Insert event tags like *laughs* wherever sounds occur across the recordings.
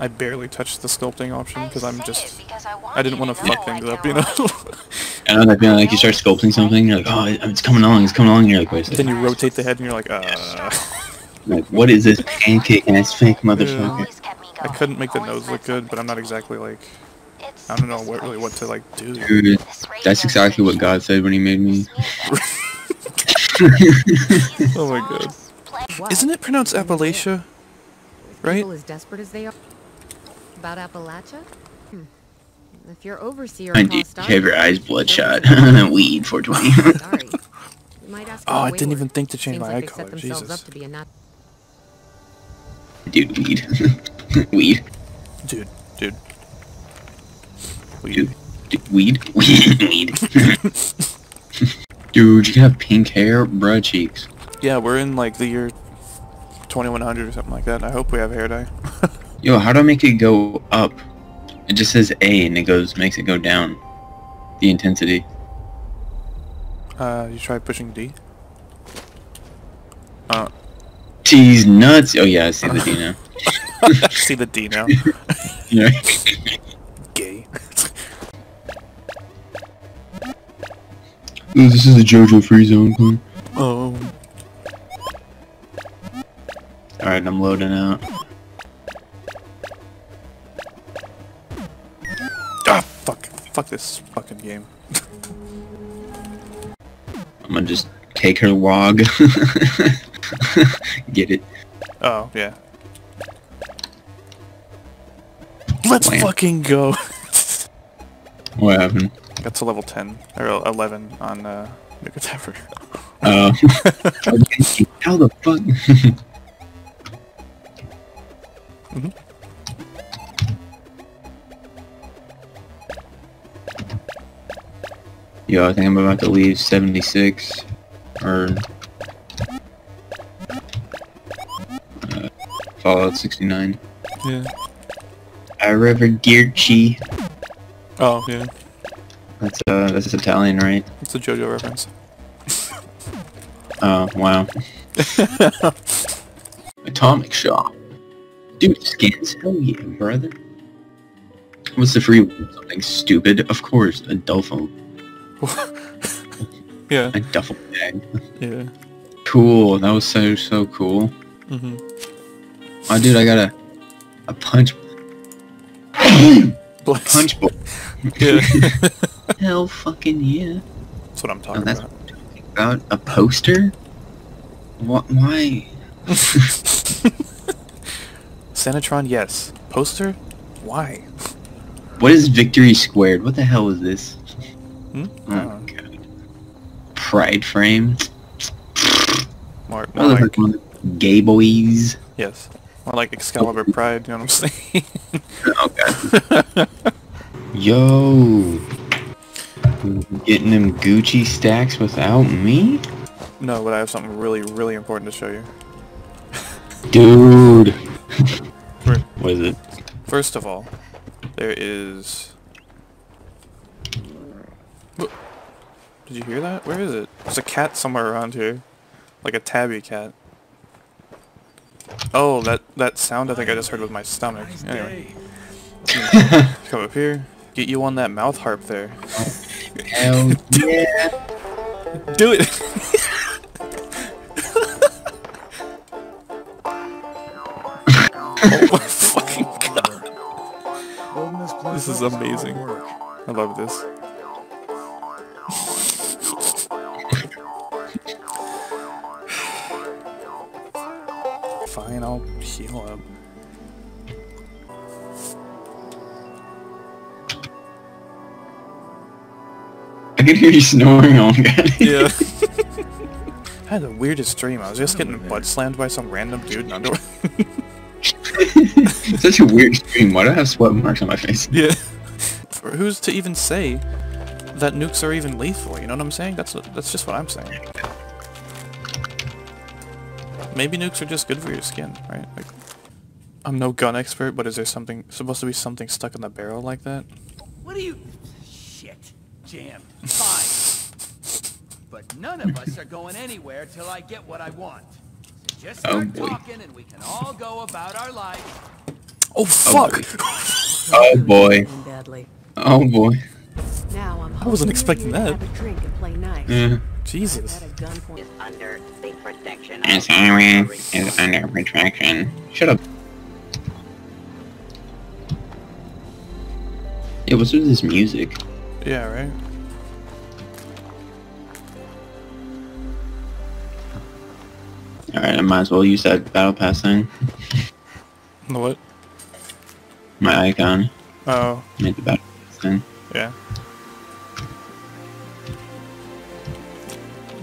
I barely touched the sculpting option because I'm just because I, I didn't want to fuck things up, you know. *laughs* roast. I know that feeling like you start sculpting something, you're like, oh, it's coming along, it's coming along, and you're like, wait a then you rotate the head and you're like, uh. *laughs* Like, what is this pancake ass fake motherfucker? Always kept me I couldn't make the nose look good, but I'm not exactly like. I don't know what really what to like do. Dude, that's exactly what. God said when he made me. *laughs* Oh my god. Isn't it pronounced Appalachia? Right? People as desperate as they are about Appalachia. Hmm. If your overseer I do tossed have your eyes bloodshot. *laughs* Weed 420. *laughs* Sorry. You might ask Oh, for I a didn't even think to change Seems my like eye they set color. themselves Jesus. up to be a nut. Dude, weed. *laughs* weed. Dude, dude. Dude. Dude, weed. weed. Dude, you have pink hair, bruh cheeks. Yeah, we're in like the year 2100 or something like that. I hope we have hair dye. Yo, how do I make it go up? It just says A and it goes makes it go down. The intensity. Uh, you try pushing D. Uh, T's nuts. Oh yeah, I see the D now. *laughs* see the D now. *laughs* Yeah. Gay. Ooh, this is a JoJo free zone. huh? Oh. Alright, I'm loading out. Fuck. This fucking game. I'm gonna just take her log. *laughs* Get it? Oh, yeah. Let's Wham. fucking go. *laughs* What happened? Got to level 10, or 11 on, uh, Nuka Tapper. Uh, how the fuck? *laughs* Yo, I think I'm about to leave 76 or uh, Fallout 69. Yeah. Arrivederci. Oh, yeah. That's uh, that's Italian, right? It's a JoJo reference. Oh, wow. *laughs* Atomic Shop. Dude, skins? Hell yeah, brother. What's the free one? Something stupid? Of course, a duffel. *laughs* yeah, A duffel bag. yeah. Cool, that was so, so cool. hmm Oh, dude, I got a... A punch... *coughs* Bless. punch bowl. Yeah. *laughs* Hell fucking yeah. That's what I'm Oh, talking that's about. about a poster? What? Why? *laughs* Santatron, yes. Poster? Why? What is Victory Squared? What the hell is this? Hmm? Oh, God. Pride frame? more, more like, Motherfucking gay boys. yes. More like Excalibur Pride, you know what I'm saying? Okay. *laughs* Yo. Getting them Gucci stacks without me? no, but I have something really, really important to show you. Dude. *laughs* What is it? First of all, there is... Wha- Did you hear that? Where is it? There's a cat somewhere around here. Like a tabby cat. Oh, that, that sound I think I just heard with my stomach. Anyway. *laughs* Come up here. Get you on that mouth harp there. Hell *laughs* yeah. Do it! *laughs* oh my fucking god. This is amazing. I love this. Fine, I'll heal up. I can hear you snoring on God. *laughs* Yeah. I had the weirdest dream. I was just getting butt slammed by some random dude in underwear. *laughs* Such a weird dream. Why do I have sweat marks on my face? *laughs* yeah. For who's to even say that nukes are even lethal? You know what I'm saying? That's that's just what I'm saying. Maybe nukes are just good for your skin, right? Like, I'm no gun expert, but is there something supposed to be something stuck in the barrel like that? What are you... Shit. Jam. Fine. But none of us are going anywhere till I get what I want. So just Oh, start boy. talking and we can all go about our lives. Oh, oh fuck! Oh boy. Badly. Oh boy. Now I'm I wasn't expecting that. Have a drink and play nice. Yeah. Jesus. At a gunpoint. is under protection And of is under protection. Shut up. Yeah, what's with this music? Yeah, right? Alright, I might as well use that battle pass thing. The what? My icon. Oh, Made the battle pass thing. yeah.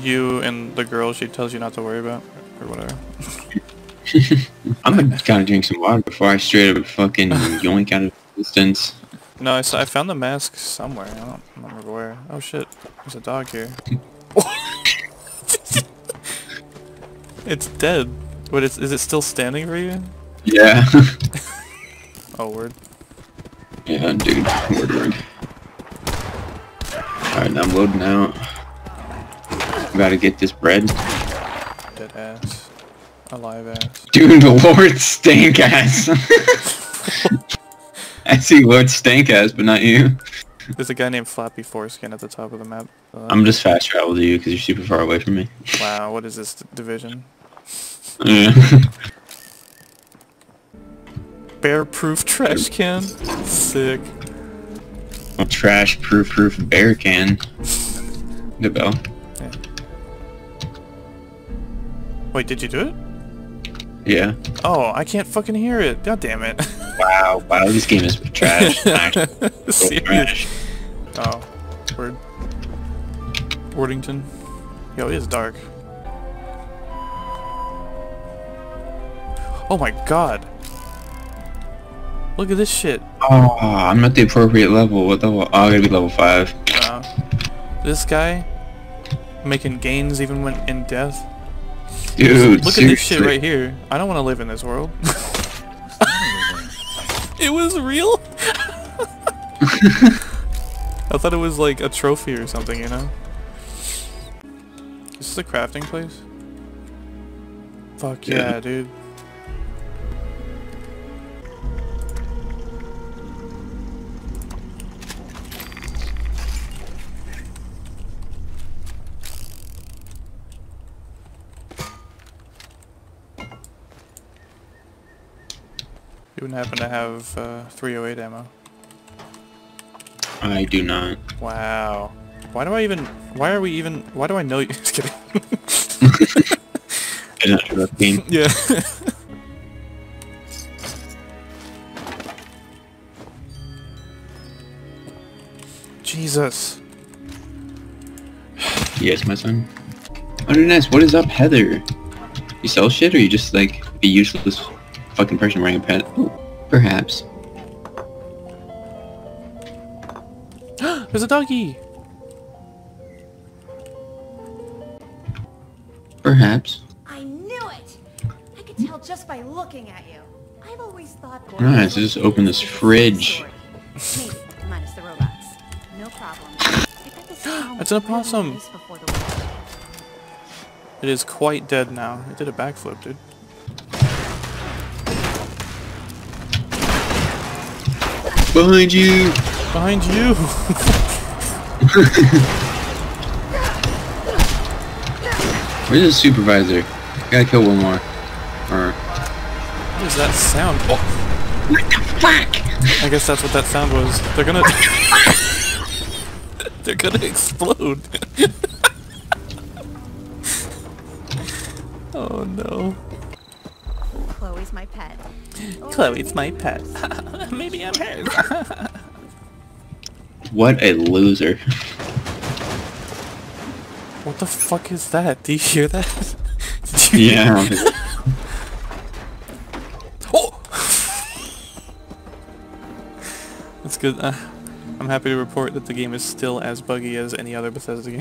You and the girl she tells you not to worry about, or whatever. *laughs* I'm gonna gotta drink some water before I straight up fucking yoink out of distance. No, I, I found the mask somewhere. I don't, remember where. Oh shit, there's a dog here. *laughs* it's dead. But it's, is it still standing for you? Yeah. *laughs* Oh, word. yeah, dude. Word, word. Alright, now I'm loading out. Gotta get this bread. Dead ass. Alive ass. Dude, Lord Stank ass. *laughs* I see Lord Stank ass, but not you. There's a guy named Flappy Foreskin at the top of the map. Uh, I'm just fast travel to you because you're super far away from me. wow, what is this division? Yeah. Bear-proof trash can? Sick. A trash proof proof bear can. Good bell. Wait, did you do it? Yeah. Oh, I can't fucking hear it. God damn it. Wow, wow, this game is *laughs* trash. *laughs* Trash. Oh, word. Wordington. Yo, it is dark. Oh my god. Look at this shit. Oh, I'm not the appropriate level. What level? Oh, I gotta be level 5. Uh, this guy making gains even when in death. Dude, Look at this shit right here. I don't want to live in this world. *laughs* *laughs* it was real? *laughs* I thought it was like a trophy or something, you know? Is this a crafting place? Fuck yeah, Yeah. dude. You wouldn't happen to have uh, 308 ammo. I do not. Wow. Why do I even... Why are we even... Why do I know *laughs* you... Just kidding. I'm not sure game. yeah. *laughs* Jesus. Yes, my son. Oh, nice. What is up, Heather? You sell shit, or you just like be useless fucking person wearing a pet? Oh, perhaps. *gasps* There's a doggy! Perhaps. I knew it! I could tell just by looking at you. I've always thought... Nice, just open this fridge. Maybe, minus the robots. No problem. I bet this town It's an was opossum. nice before the war. It is quite dead now. It did a backflip, dude. Behind you! Behind you! Where's the supervisor? Gotta kill one more. Or What is that sound? Oh. what the fuck? I guess that's what that sound was. They're gonna... *laughs* They're gonna explode. *laughs* oh no. Chloe's my pet. Chloe's my pet. *laughs* Maybe I'm hers. *laughs* What a loser. what the fuck is that? Do you hear that? *laughs* You Yeah. Oh! That's good. Uh, I'm happy to report that the game is still as buggy as any other Bethesda game.